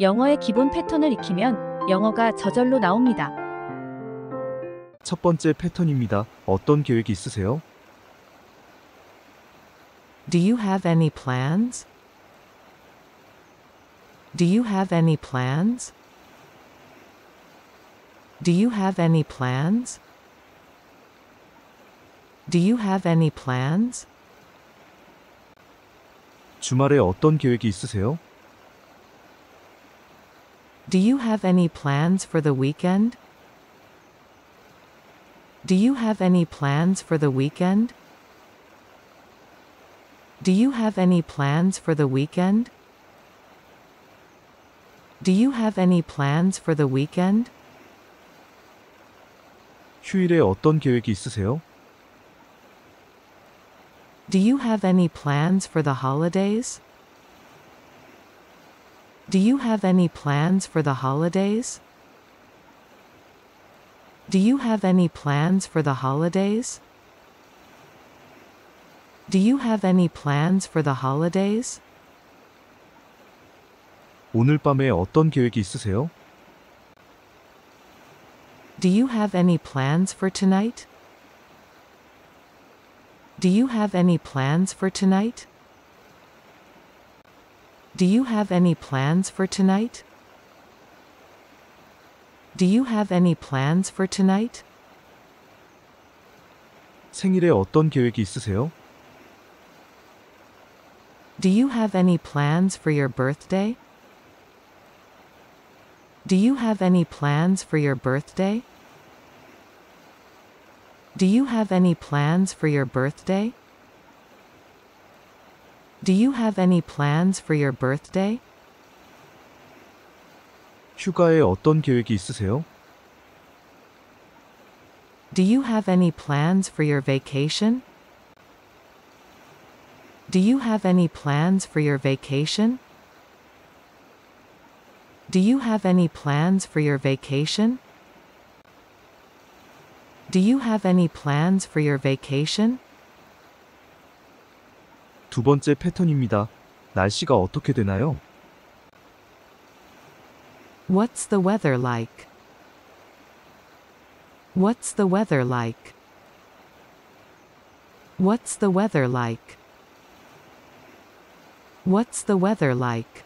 영어의 기본 패턴을 익히면 영어가 저절로 나옵니다. 첫 번째 패턴입니다. 어떤 계획이 있으세요? Do you have any plans? Do you have any plans? Do you have any plans? Do you have any plans? 주말에 어떤 계획이 있으세요? Do you have any plans for the weekend? Do you have any plans for the weekend? Do you have any plans for the weekend? Do you have any plans for the weekend? 휴일에 어떤 계획이 있으세요? Do you have any plans for the holidays? Do you have any plans for the holidays? Do you have any plans for the holidays? Do you have any plans for the holidays? 오늘 밤에 어떤 계획이 있으세요? Do you have any plans for tonight? Do you have any plans for tonight? Do you have any plans for tonight? Do you have any plans for tonight? 생일에 어떤 계획이 있으세요? Do you have any plans for your birthday? Do you have any plans for your birthday? Do you have any plans for your birthday? Do you have any plans for your birthday? 휴가에 어떤 계획이 있으세요? Do you have any plans for your vacation? Do you have any plans for your vacation? Do you have any plans for your vacation? Do you have any plans for your vacation? 두 번째 패턴입니다. 날씨가 어떻게 되나요? What's the weather like? What's the weather like? What's the weather like? What's the weather like?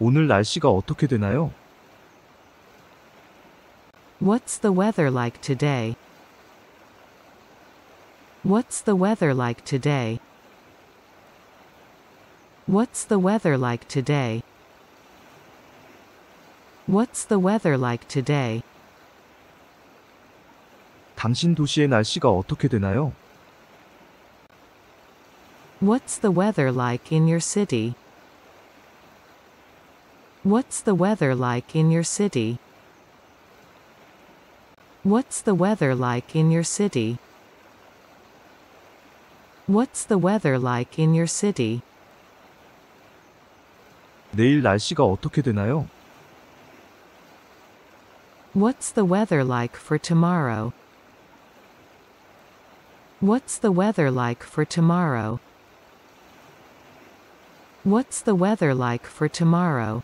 오늘 날씨가 어떻게 되나요? What's the weather like today? What's the weather like today? What's the weather like today? What's the weather like today? 당신 도시의 날씨가 어떻게 되나요? What's the weather like in your city? What's the weather like in your city? What's the weather like in your city? What's the weather like in your city? 내일 날씨가 어떻게 되나요? What's the weather like for tomorrow? What's the weather like for tomorrow? What's the weather like for tomorrow?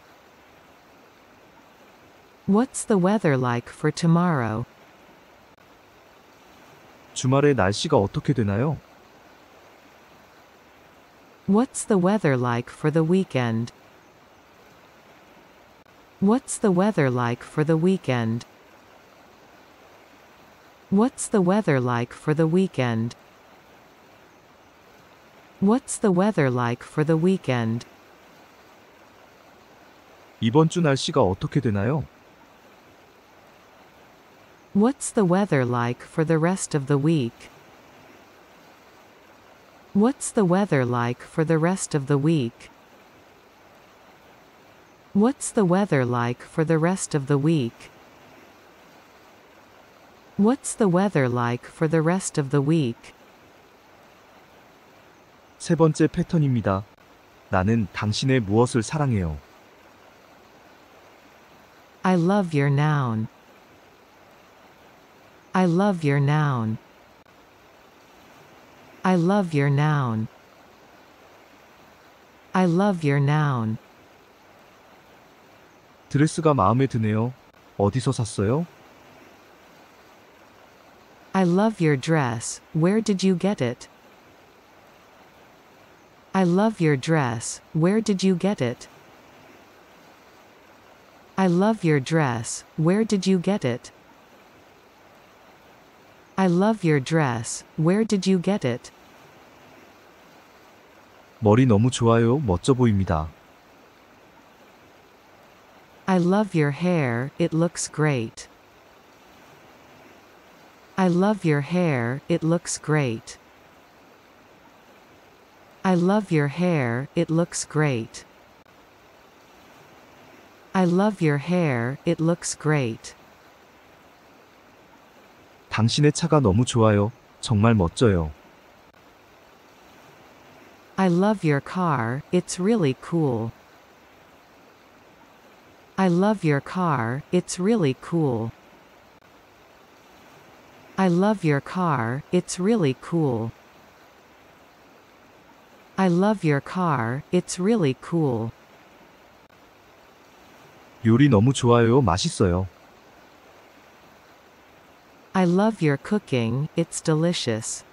What's the weather like for tomorrow? 주말에 날씨가 어떻게 되나요? What's the weather like for the weekend? What's the weather like for the weekend? What's the weather like for the weekend? What's the weather like for the weekend? 이번 주 날씨가 어떻게 되나요? What's the weather like for the rest of the week? What's the weather like for the rest of the week? What's the weather like for the rest of the week? What's the weather like for the rest of the week? 세 번째 패턴입니다. 나는 당신의 무엇을 사랑해요. I love your noun. I love your noun. I love your noun. I love your noun. 드레스가 마음에 드네요. 어디서 샀어요? I love your dress, where did you get it? I love your dress, where did you get it? I love your dress, where did you get it? I love your dress, where did you get it? 머리 너무 좋아요. 멋져 보입니다. I love your hair, it looks great. I love your hair, it looks great. I love your hair, it looks great. I love your hair, it looks great. 당신의 차가 너무 좋아요. 정말 멋져요. I love your car, it's really cool. I love your car, it's really cool. I love your car, it's really cool. I love your car, it's really cool. 요리 너무 좋아요. 맛있어요. I love your cooking, it's delicious.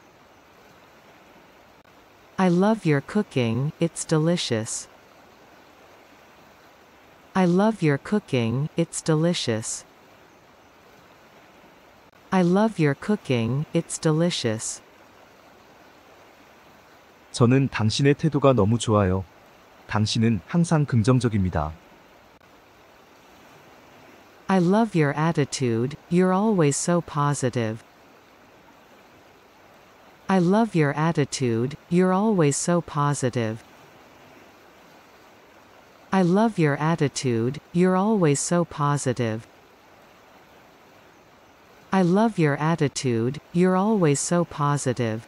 I love your cooking, it's delicious. I love your cooking, it's delicious. I love your cooking, it's delicious. 저는 당신의 태도가 너무 좋아요. 당신은 항상 긍정적입니다. I love your attitude, you're always so positive. I love your attitude, you're always so positive. I love your attitude, you're always so positive. I love your attitude, you're always so positive.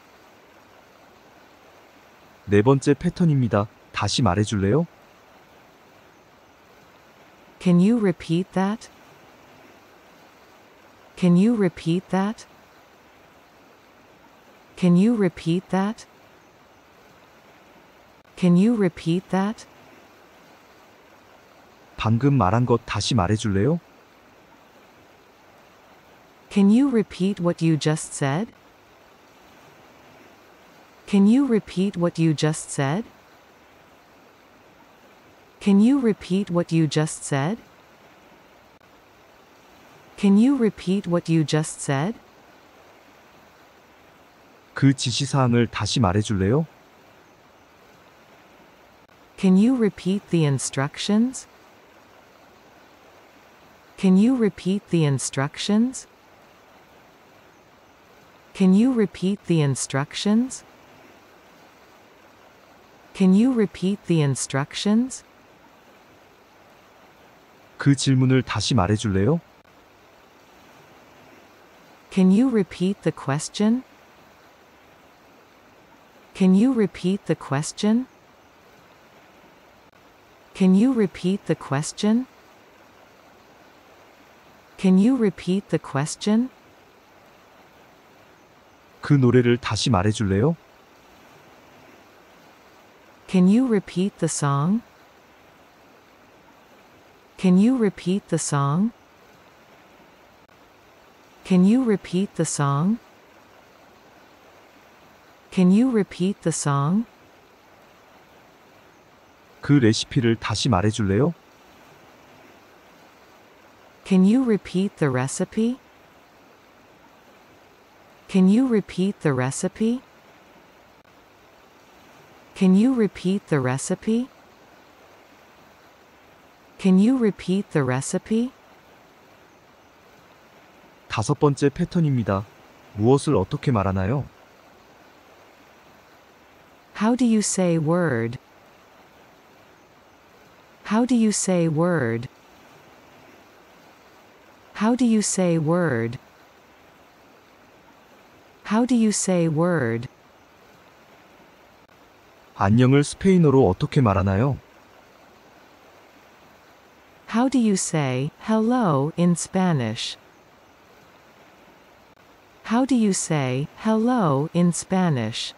네 번째 패턴입니다. 다시 말해줄래요? Can you repeat that? Can you repeat that? Can you repeat that? Can you repeat that? 방금 말한 것 다시 말해줄래요? Can you repeat what you just said? Can you repeat what you just said? Can you repeat what you just said? Can you repeat what you just said? 그 지시사항을 다시 말해줄래요? Can you repeat the instructions? Can you repeat the instructions? Can you repeat the instructions? Can you repeat the instructions? 그 질문을 다시 말해줄래요? Can you repeat the question? Can you repeat the question? Can you repeat the question? Can you repeat the question? 그 노래를 다시 말해줄래요? Can you repeat the song? Can you repeat the song? Can you repeat the song? Can you repeat the song? 그 레시피를 다시 말해줄래요? Can you repeat the recipe? Can you repeat the recipe? Can you repeat the recipe? Can you repeat the recipe? 다섯 번째 패턴입니다. 무엇을 어떻게 말하나요? How do you say word? How do you say word? How do you say word? How do you say word? 안녕을 스페인어로 어떻게 말하나요? How do you say hello in Spanish? How do you say hello in Spanish?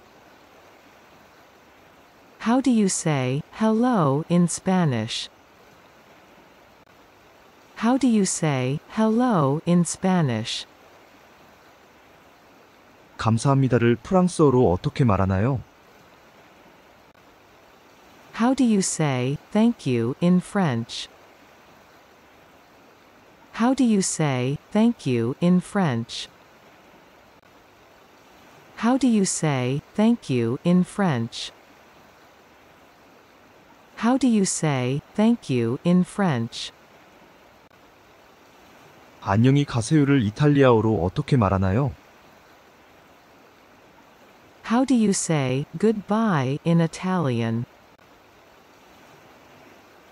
How do you say hello in Spanish? How do you say hello in Spanish? 감사합니다를 프랑스어로 어떻게 말하나요? How do you say thank you in French? How do you say thank you in French? How do you say thank you in French? How do you say thank you in French? 안녕히 가세요를 이탈리아어로 어떻게 말하나요? How do you say goodbye in Italian?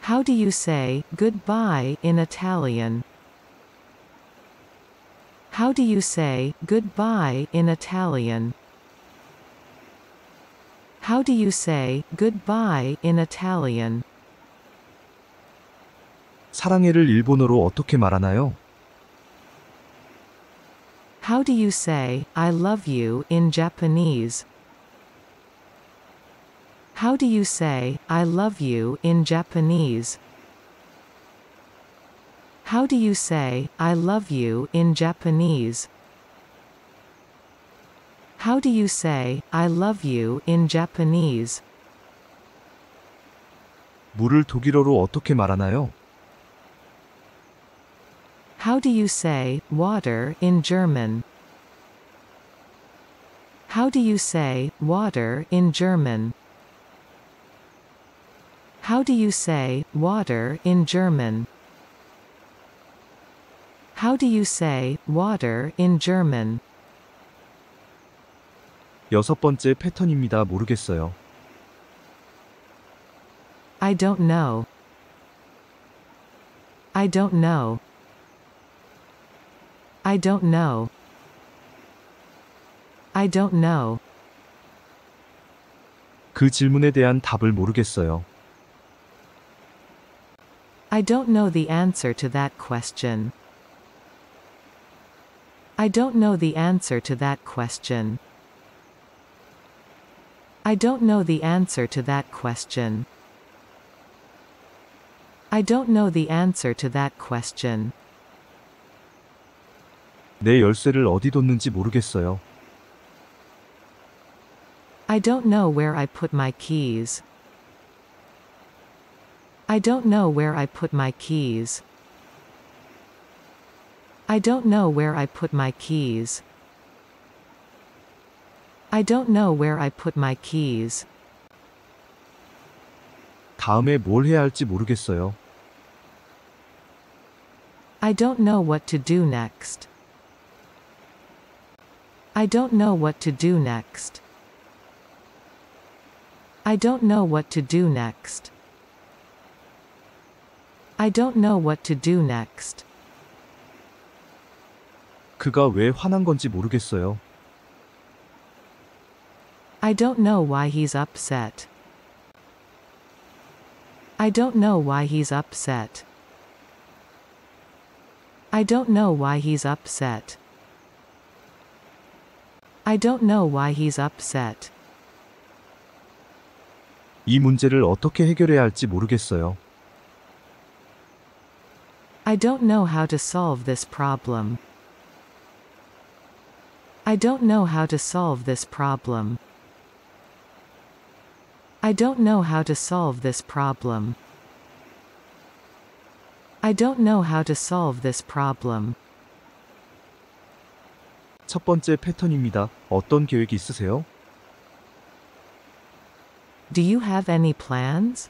How do you say goodbye in Italian? How do you say goodbye in Italian? How do you say goodbye in Italian? 사랑해를 일본어로 어떻게 말하나요? How do you say I love you in Japanese? How do you say I love you in Japanese? How do you say I love you in Japanese? How do you say I love you in Japanese? 물을 독일어로 어떻게 말하나요? How do you say water in German? How do you say water in German? How do you say water in German? How do you say water in German? 여섯 번째 패턴입니다. 모르겠어요. I don't know. I don't know. I don't know. I don't know. 그 질문에 대한 답을 모르겠어요. I don't know the answer to that question. I don't know the answer to that question. I don't know the answer to that question. I don't know the answer to that question. 내 열쇠를 어디 뒀는지 모르겠어요. I don't know where I put my keys. I don't know where I put my keys. I don't know where I put my keys. I don't know where I put my keys. 다음에 뭘 해야 할지 모르겠어요. I don't know what to do next. I don't know what to do next. I don't know what to do next. I don't know what to do next. 그가 왜 화난 건지 모르겠어요. I don't know why he's upset. I don't know why he's upset. I don't know why he's upset. I don't know why he's upset. 이 문제를 어떻게 해결해야 할지 모르겠어요. I don't know how to solve this problem. I don't know how to solve this problem. I don't know how to solve this problem. I don't know how to solve this problem. 첫 번째 패턴입니다. 어떤 계획이 있으세요? Do you have any plans?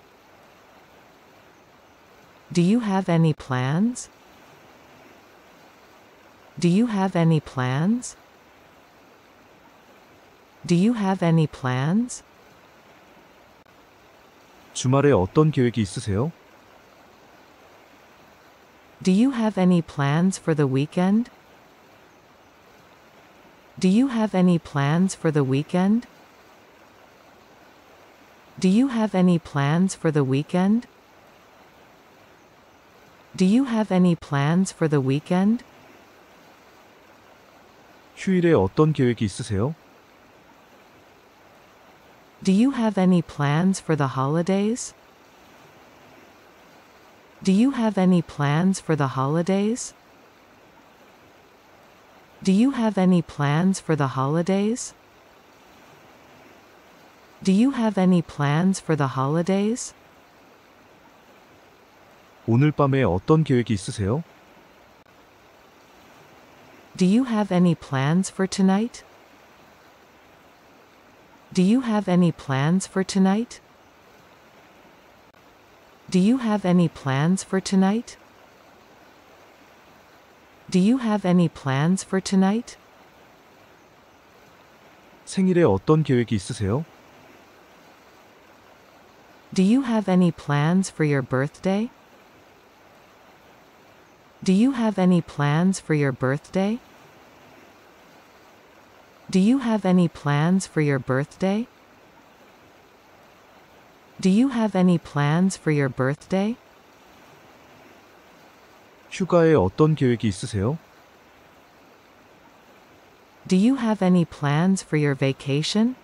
Do you have any plans? Do you have any plans? Do you have any plans? 주말에 어떤 계획이 있으세요? Do you have any plans for the weekend? Do you have any plans for the weekend? Do you have any plans for the weekend? Do you have any plans for the weekend? 휴일에 어떤 계획이 있으세요? Do you have any plans for the holidays? Do you have any plans for the holidays? Do you have any plans for the holidays? Do you have any plans for the holidays? 오늘 밤에 어떤 계획이 있으세요? Do you have any plans for tonight? Do you have any plans for tonight? Do you have any plans for tonight? Do you have any plans for tonight? 생일에 어떤 계획이 있으세요? Do you have any plans for your birthday? Do you have any plans for your birthday? Do you have any plans for your birthday? Do you have any plans for your birthday? 휴가에 어떤 계획이 있으세요? Do you have any plans for your vacation?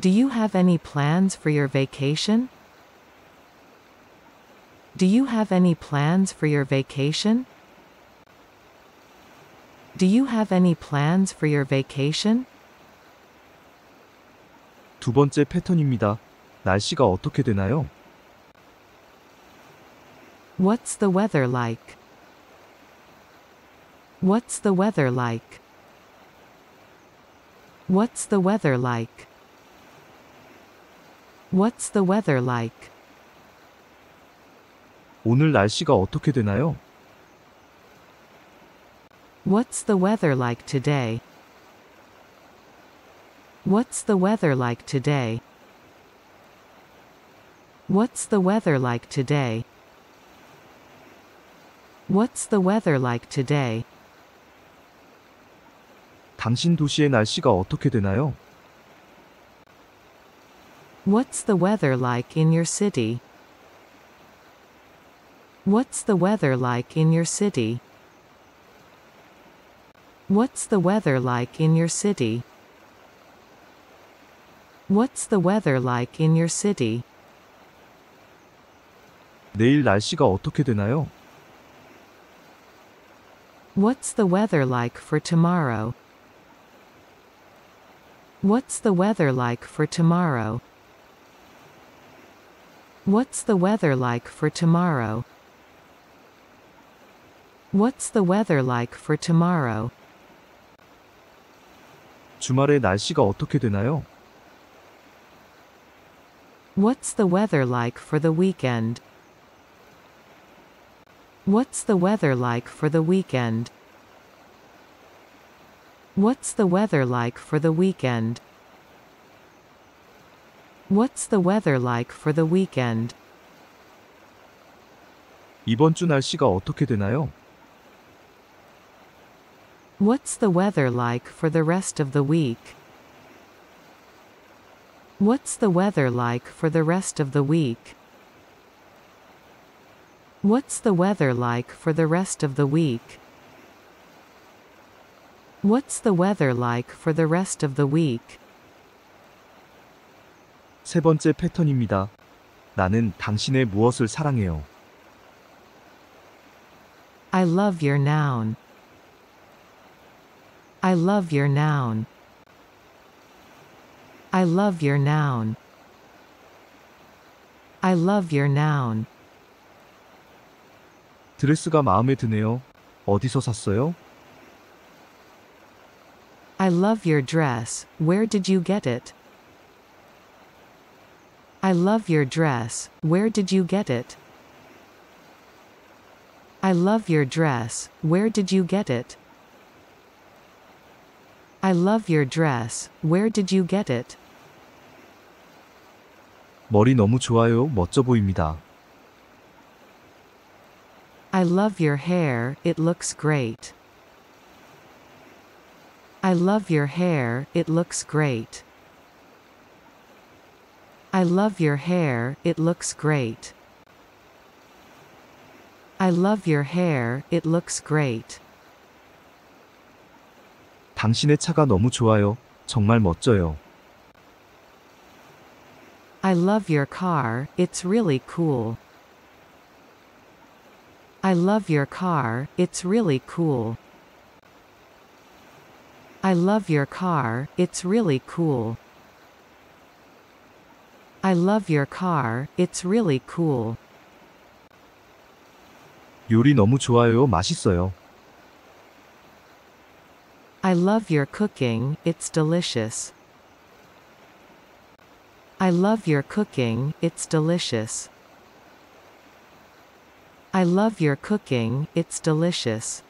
Do you have any plans for your vacation? Do you have any plans for your vacation? Do you have any plans for your vacation? 두 번째 패턴입니다. 날씨가 어떻게 되나요? What's the weather like? What's the weather like? What's the weather like? What's the weather like? 오늘 날씨가 어떻게 되나요? What's the weather like today? What's the weather like today? What's the weather like today? What's the weather like today? 당신 도시의 날씨가 어떻게 되나요? What's the weather like in your city? What's the weather like in your city? What's the weather like in your city? What's the weather like in your city? 내일 날씨가 어떻게 되나요? What's the weather like for tomorrow? What's the weather like for tomorrow? What's the weather like for tomorrow? What's the weather like for tomorrow? 주말에 날씨가 어떻게 되나요? What's the weather like for the weekend? What's the weather like for the weekend? What's the weather like for the weekend? What's the weather like for the weekend? 이번 주 날씨가 어떻게 되나요? What's the weather like for the rest of the week? What's the weather like for the rest of the week? What's the weather like for the rest of the week? What's the weather like for the rest of the week? 세 번째 패턴입니다. 나는 당신의 무엇을 사랑해요. I love your noun. I love your noun. I love your noun. I love your noun. 드레스가 마음에 드네요. 어디서 샀어요? I love your dress, where did you get it? I love your dress, where did you get it? I love your dress, where did you get it? I love your dress, where did you get it? 머리 너무 좋아요. 멋져 보입니다. I love your hair, it looks great. I love your hair, it looks great. I love your hair, it looks great. I love your hair, it looks great. 당신의 차가 너무 좋아요. 정말 멋져요. I love your car, it's really cool. I love your car, it's really cool. I love your car, it's really cool. I love your car, it's really cool. 요리 너무 좋아요. 맛있어요. I love your cooking, it's delicious. I love your cooking, it's delicious. I love your cooking, it's delicious.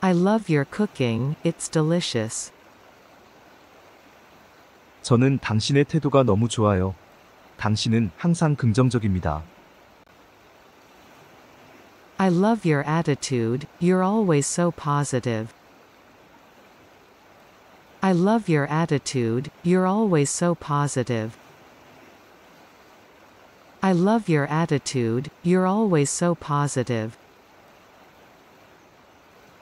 I love your cooking, it's delicious. 저는 당신의 태도가 너무 좋아요. 당신은 항상 긍정적입니다. I love your attitude, you're always so positive. I love your attitude, you're always so positive. I love your attitude, you're always so positive.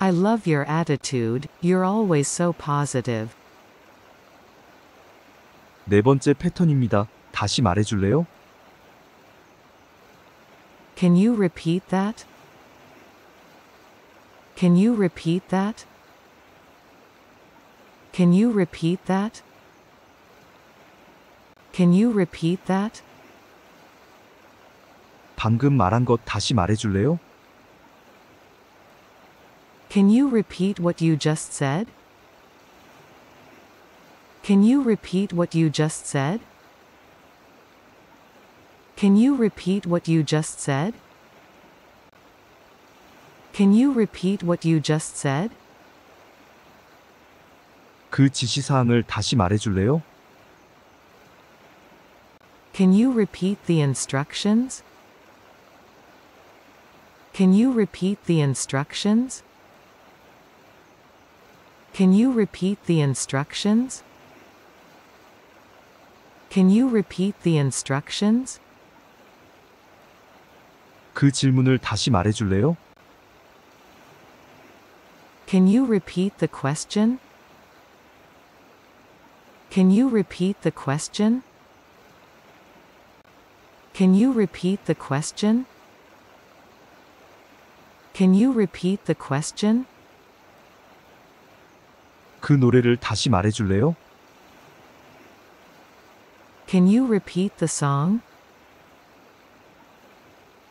I love your attitude, you're always so positive. 네 번째 패턴입니다. 다시 말해줄래요? Can you repeat that? Can you repeat that? Can you repeat that? Can you repeat that? 방금 말한 것 다시 말해줄래요? Can you repeat what you just said? Can you repeat what you just said? Can you repeat what you just said? Can you repeat what you just said? 그 지시사항을 다시 말해줄래요? Can you repeat the instructions? Can you repeat the instructions? Can you repeat the instructions? Can you repeat the instructions? 그 질문을 다시 말해줄래요? Can you repeat the question? Can you repeat the question? Can you repeat the question? Can you repeat the question? 그 노래를 다시 말해줄래요? Can you repeat the song?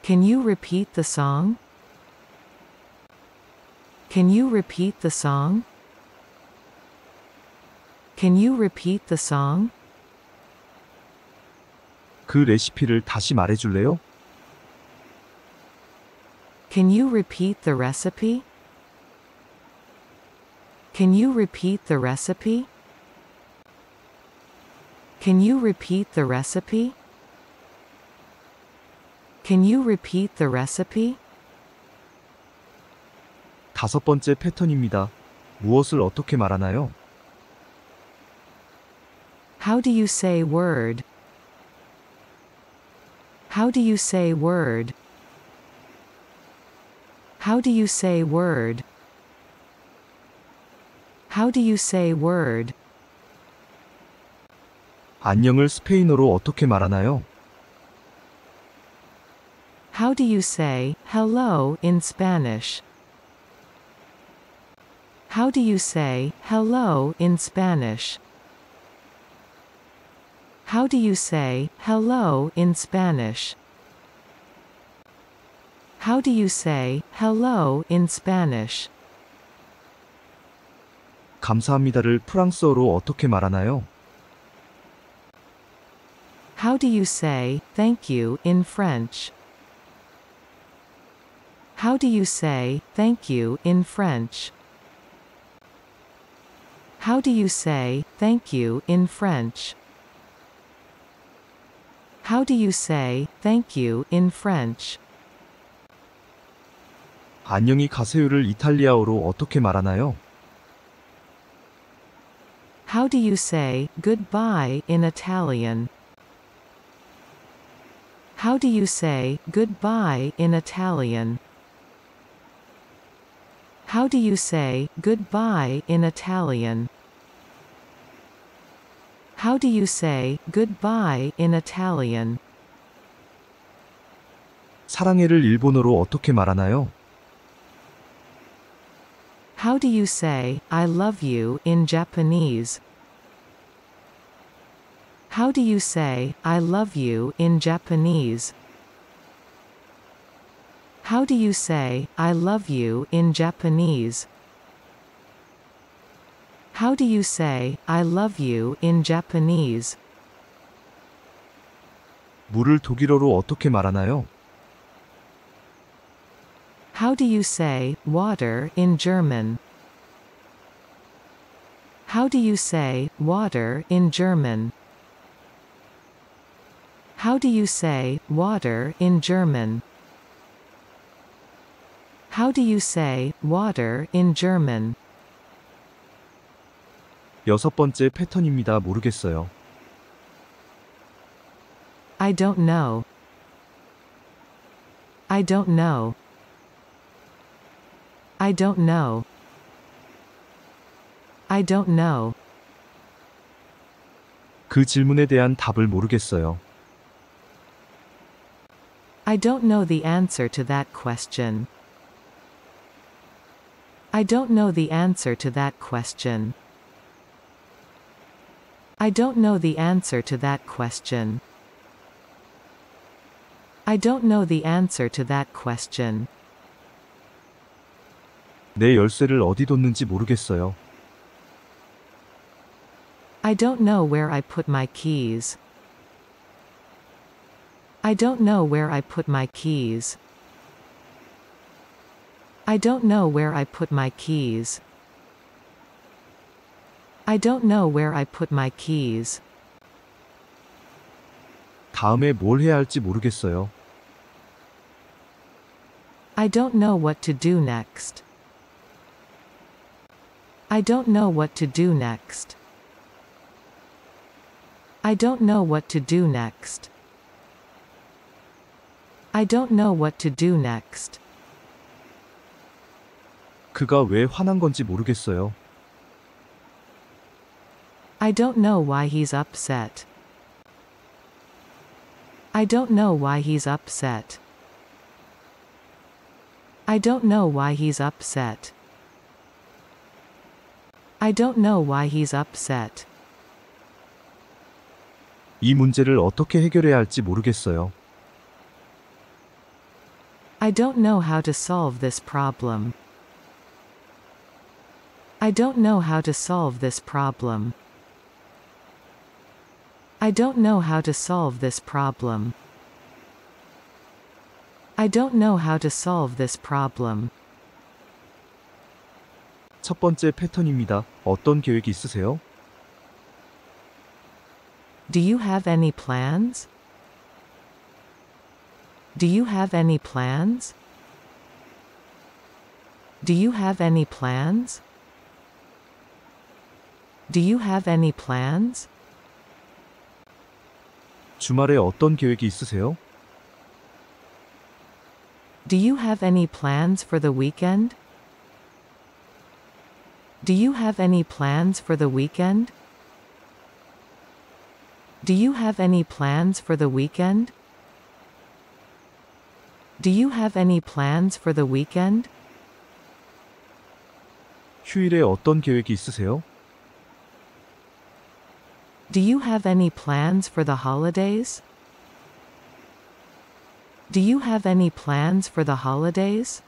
Can you repeat the song? Can you repeat the song? Can you repeat the song? 그 레시피를 다시 말해줄래요? Can you repeat the recipe? Can you repeat the recipe? Can you repeat the recipe? Can you repeat the recipe? 다섯 번째 패턴입니다. 무엇을 어떻게 말하나요? How do you say word? How do you say word? How do you say word? How do you say word? 안녕을 스페인어로 어떻게 말하나요? How do you say hello in Spanish? How do you say hello in Spanish? How do you say hello in Spanish? How do you say hello in Spanish? 감사합니다를 프랑스어로 어떻게 말하나요? How do you say thank you in French? How do you say thank you in French? How do you say thank you in French? How do you say thank you in French? 안녕히 가세요를 이탈리아어로 어떻게 말하나요? How do you say goodbye in Italian? How do you say goodbye in Italian? How do you say goodbye in Italian? How do you say goodbye in Italian? 사랑해를 일본어로 어떻게 말하나요? How do you say I love you in Japanese? How do you say I love you in Japanese? How do you say I love you in Japanese? How do you say I love you in Japanese? 물을 독일어로 어떻게 말하나요? How do you say water in German? How do you say water in German? How do you say water in German? How do you say water in German? 여섯 번째 패턴입니다. 모르겠어요. I don't know. I don't know. I don't know. I don't know. 그 질문에 대한 답을 모르겠어요. I don't know the answer to that question. I don't know the answer to that question. I don't know the answer to that question. I don't know the answer to that question. 내 열쇠를 어디 뒀는지 모르겠어요. I don't know where I put my keys. I don't know where I put my keys. I don't know where I put my keys. I don't know where I put my keys. 다음에 뭘 해야 할지 모르겠어요. I don't know what to do next. I don't know what to do next. I don't know what to do next. I don't know what to do next. 그가 왜 화난 건지 모르겠어요. I don't know why he's upset. I don't know why he's upset. I don't know why he's upset. I don't know why he's upset. 이 문제를 어떻게 해결해야 할지 모르겠어요. I don't know how to solve this problem. I don't know how to solve this problem. I don't know how to solve this problem. I don't know how to solve this problem. 첫 번째 패턴입니다. 어떤 계획이 있으세요? Do you have any plans? Do you have any plans? Do you have any plans? Do you have any plans? 주말에 어떤 계획이 있으세요? Do you have any plans for the weekend? Do you have any plans for the weekend? Do you have any plans for the weekend? Do you have any plans for the weekend? 휴일에 어떤 계획이 있으세요? Do you have any plans for the holidays? Do you have any plans for the holidays?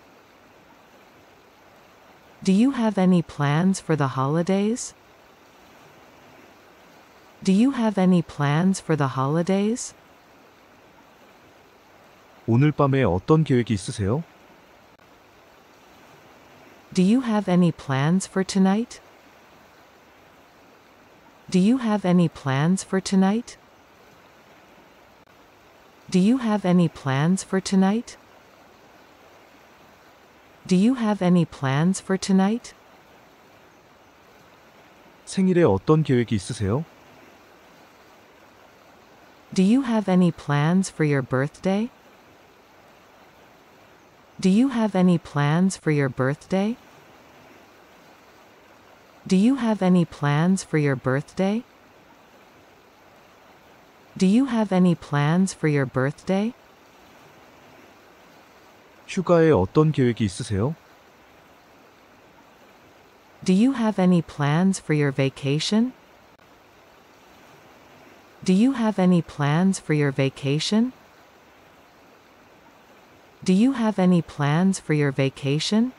Do you have any plans for the holidays? Do you have any plans for the holidays? 오늘 밤에 어떤 계획이 있으세요? Do you have any plans for tonight? Do you have any plans for tonight? Do you have any plans for tonight? Do you have any plans for tonight? 생일에 어떤 계획이 있으세요? Do you have any plans for your birthday? Do you have any plans for your birthday? Do you have any plans for your birthday? Do you have any plans for your birthday? 휴가에 어떤 계획이 있으세요? Do you have any plans for your vacation? Do you have any plans for your vacation? Do you have any plans for your vacation?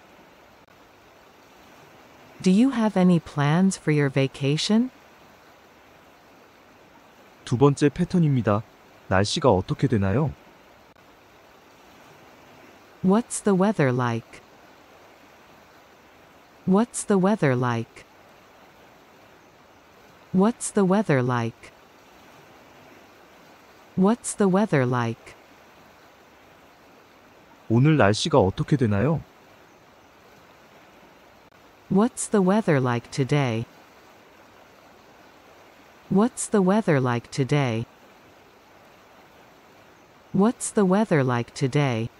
Do you have any plans for your vacation? 두 번째 패턴입니다. 날씨가 어떻게 되나요? What's the weather like? What's the weather like? What's the weather like? What's the weather like? 오늘 날씨가 어떻게 되나요? What's the weather like today? What's the weather like today? What's the weather like today?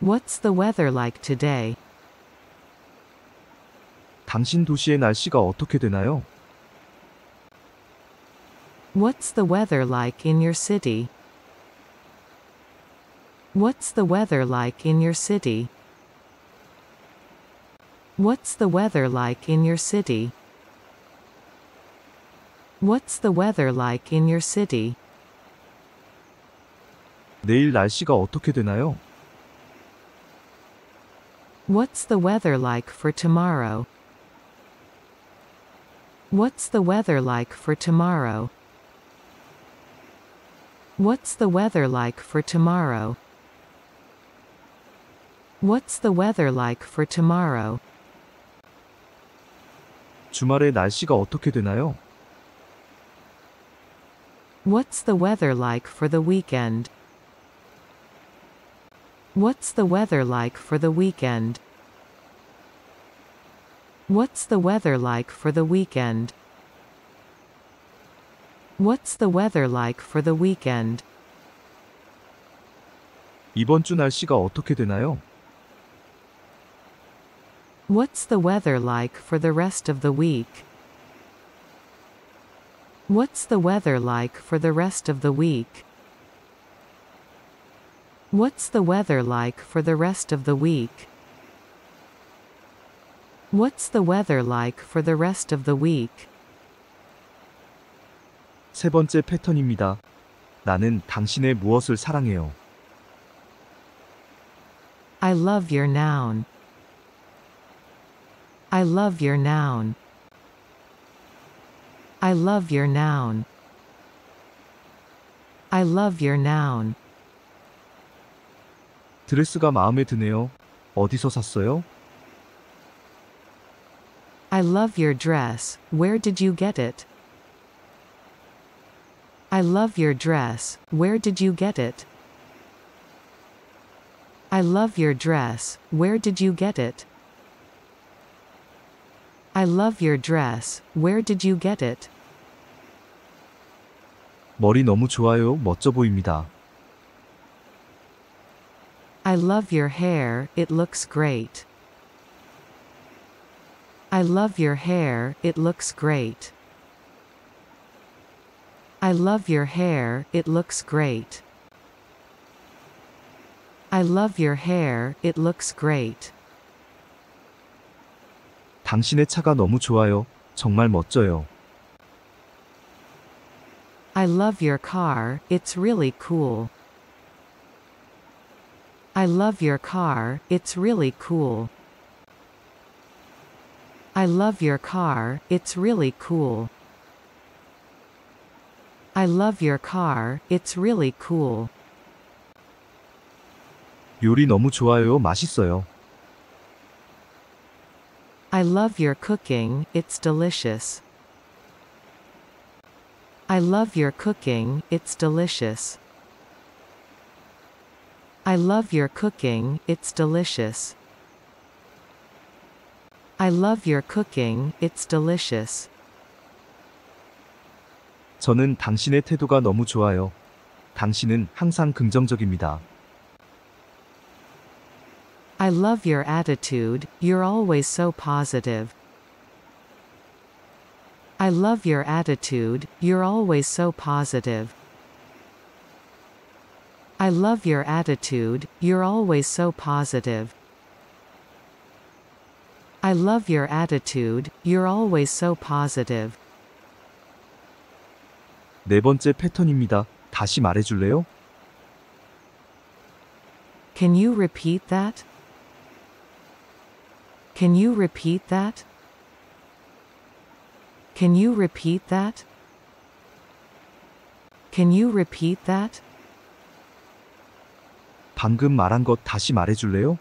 What's the weather like today? 당신 도시의 날씨가 어떻게 되나요? What's the weather like in your city? What's the weather like in your city? What's the weather like in your city? What's the weather like in your city? 내일 날씨가 어떻게 되나요? What's the weather like for tomorrow? What's the weather like for tomorrow? What's the weather like for tomorrow? What's the weather like for tomorrow? 주말에 날씨가 어떻게 되나요? What's the weather like for the weekend? What's the weather like for the weekend? What's the weather like for the weekend? What's the weather like for the weekend? 이번 주 날씨가 어떻게 되나요? What's the weather like for the rest of the week? What's the weather like for the rest of the week? What's the weather like for the rest of the week? What's the weather like for the rest of the week? 세 번째 패턴입니다. 나는 당신의 무엇을 사랑해요. I love your noun. I love your noun. I love your noun. I love your noun. 드레스가 마음에 드네요. 어디서 샀어요? I love your dress, where did you get it? I love your dress, where did you get it? I love your dress, where did you get it? I love your dress, where did you get it? 머리 너무 좋아요. 멋져 보입니다. I love your hair, it looks great. I love your hair, it looks great. I love your hair, it looks great. I love your hair, it looks great. 당신의 차가 너무 좋아요. 정말 멋져요. I love your car, it's really cool. I love your car, it's really cool. I love your car, it's really cool. I love your car, it's really cool. 요리 너무 좋아요. 맛있어요. I love your cooking, it's delicious. I love your cooking, it's delicious. I love your cooking, it's delicious. I love your cooking, it's delicious. 저는 당신의 태도가 너무 좋아요. 당신은 항상 긍정적입니다. I love your attitude, you're always so positive. I love your attitude, you're always so positive. I love your attitude, you're always so positive. I love your attitude, you're always so positive. 네 번째 패턴입니다. 다시 말해줄래요? Can you repeat that? Can you repeat that? Can you repeat that? Can you repeat that? 방금 말한 것 다시 말해줄래요?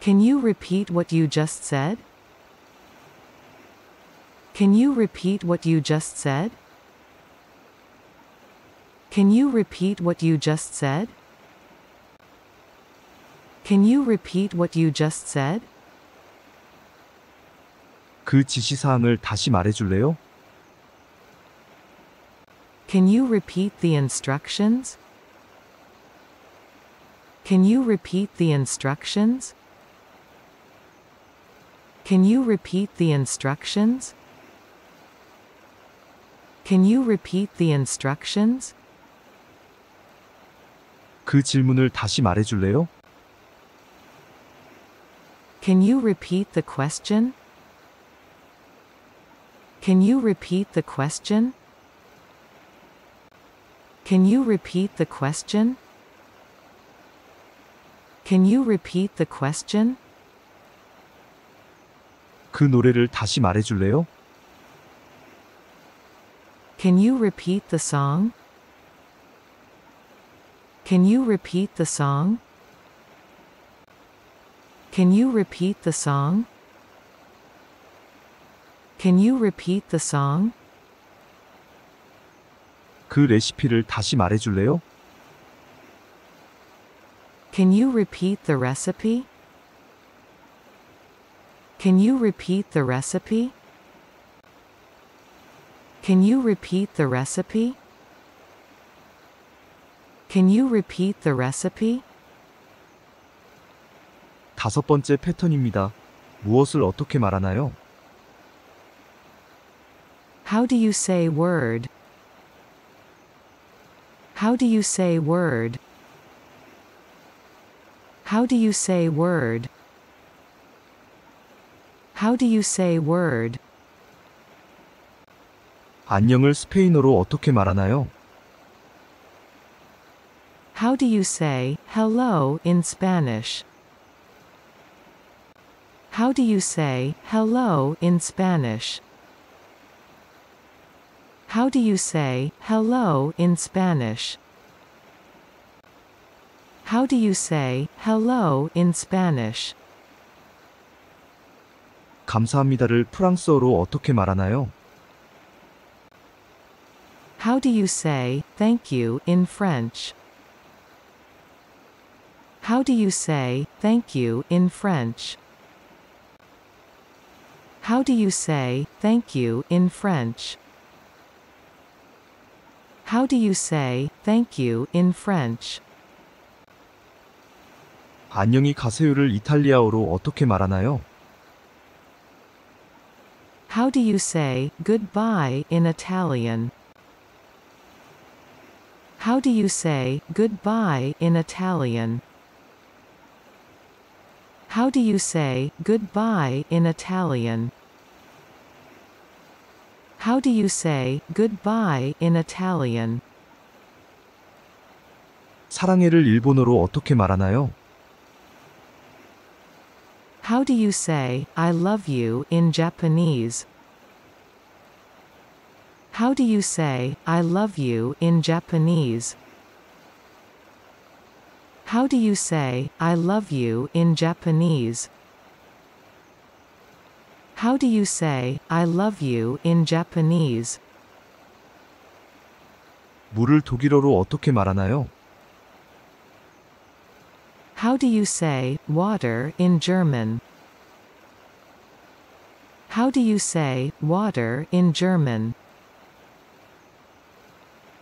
Can you repeat what you just said? Can you repeat what you just said? Can you repeat what you just said? Can you repeat what you just said? 그 지시사항을 다시 말해줄래요? Can you repeat the instructions? Can you repeat the instructions? Can you repeat the instructions? Can you repeat the instructions? 그 질문을 다시 말해줄래요? Can you repeat the question? Can you repeat the question? Can you repeat the question? Can you repeat the question? 그 노래를 다시 말해줄래요? Can you repeat the song? Can you repeat the song? Can you repeat the song? Can you repeat the song? 그 레시피를 다시 말해줄래요? Can you repeat the recipe? Can you repeat the recipe? Can you repeat the recipe? Can you repeat the recipe? 다섯 번째 패턴입니다. 무엇을 어떻게 말하나요? How do you say word? How do you say word? How do you say word? How do you say word? 안녕을 스페인어로 어떻게 말하나요? How do you say hello in Spanish? How do you say hello in Spanish? How do you say hello in Spanish? How do you say hello in Spanish? 감사합니다를 프랑스어로 어떻게 말하나요? How do you say thank you in French? How do you say thank you in French? How do you say thank you in French? How do you say thank you in French? 안녕히 가세요를 이탈리아어로 어떻게 말하나요? How do you say goodbye in Italian? How do you say goodbye in Italian? How do you say goodbye in Italian? How do you say goodbye in Italian? 사랑해를 일본어로 어떻게 말하나요? How do you say I love you in Japanese? How do you say I love you in Japanese? How do you say I love you in Japanese? How do you say I love you in Japanese? 물을 독일어로 어떻게 말하나요? How do you say water in German? How do you say water in German?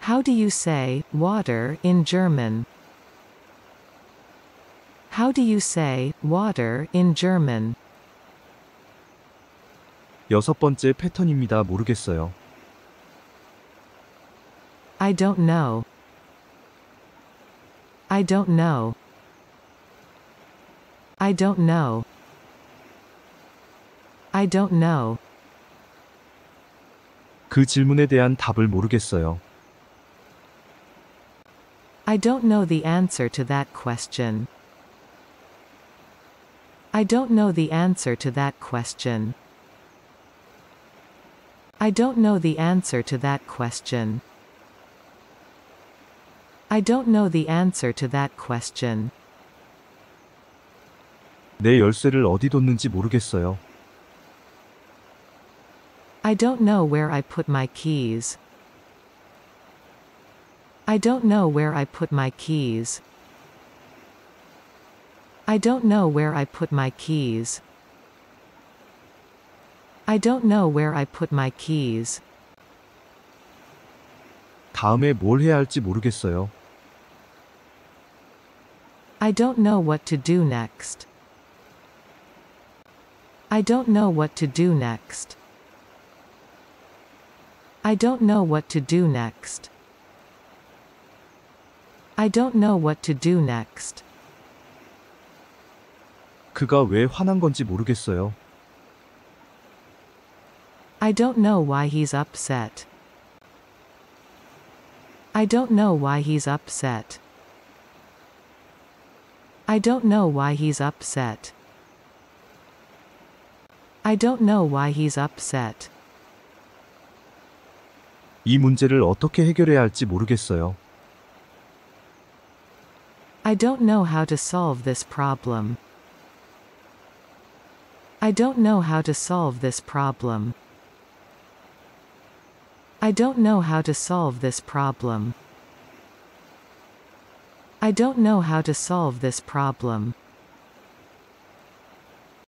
How do you say water in German? How do you say water in German? 여섯 번째 패턴입니다. 모르겠어요. I don't know. I don't know. I don't know. I don't know. 그 질문에 대한 답을 모르겠어요. I don't know the answer to that question. I don't know the answer to that question. I don't know the answer to that question. I don't know the answer to that question. 내 열쇠를 어디 뒀는지 모르겠어요. I don't know where I put my keys. I don't know where I put my keys. I don't know where I put my keys. I don't know where I put my keys. 다음에 뭘 해야 할지 모르겠어요. I don't know what to do next. I don't know what to do next. I don't know what to do next. I don't know what to do next. 그가 왜 화난 건지 모르겠어요. I don't know why he's upset. I don't know why he's upset. I don't know why he's upset. I don't know why he's upset. 이 문제를 어떻게 해결해야 할지 모르겠어요. I don't know how to solve this problem. I don't know how to solve this problem. I don't know how to solve this problem. I don't know how to solve this problem.